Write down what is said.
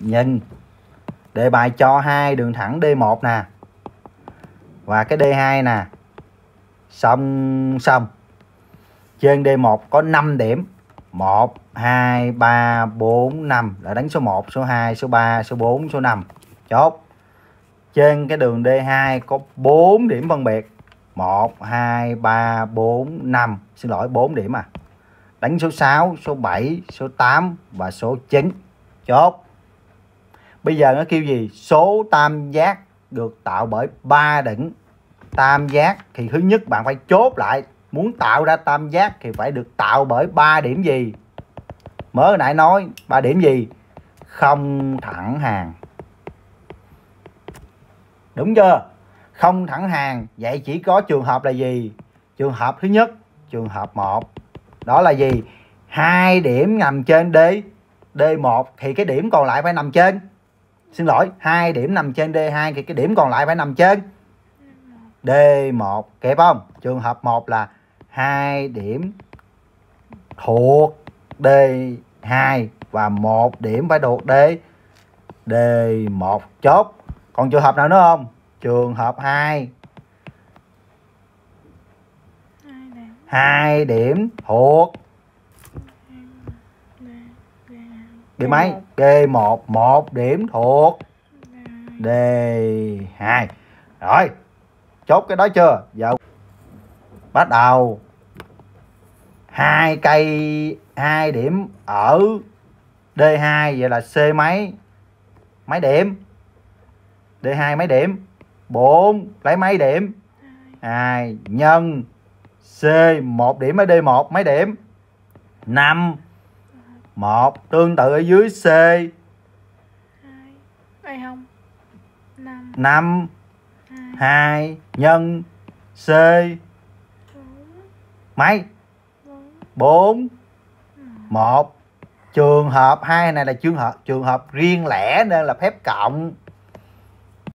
nhìn. Đề bài cho hai, đường thẳng D1 nè. Và cái D2 nè. Song song trên D1 có 5 điểm. 1 2 3 4 5 là đánh số 1 số 2 số 3 số 4 số 5 chốt. Trên cái đường D2 có 4 điểm phân biệt. 1 2 3 4 5 xin lỗi 4 điểm à. Đánh số 6 số 7 số 8 và số 9 chốt bây giờ nó kêu gì? Số tam giác được tạo bởi ba đỉnh. Tam giác thì thứ nhất bạn phải chốt lại. Muốn tạo ra tam giác thì phải được tạo bởi ba điểm gì? Mới nãy nói, ba điểm gì? Không thẳng hàng. Đúng chưa? Không thẳng hàng, vậy chỉ có trường hợp là gì? Trường hợp thứ nhất, trường hợp 1 đó là gì? Hai điểm nằm trên D. D1 thì cái điểm còn lại phải nằm trên xin lỗi hai điểm nằm trên D2 thì cái điểm còn lại phải nằm trên D1 kịp không? Trường hợp 1 là hai điểm thuộc D2 và một điểm phải thuộc D D1 chốt. Còn trường hợp nào nữa không? Trường hợp 2 hai điểm thuộc điểm mấy D1 một. Điểm thuộc. D2 rồi. Chốt cái đó chưa? Giờ bắt đầu. Hai cây hai điểm ở D2 vậy là C mấy mấy điểm. D2 mấy điểm. 4 lấy mấy điểm. 2 nhân. C 1 điểm ở D1 mấy điểm. 5 1 tương tự ở dưới C. 2 Ê không? 5 5 2 2 nhân C. 4 mấy? 4 4 1 trường hợp hai này là trường hợp trường hợp riêng lẻ nên là phép cộng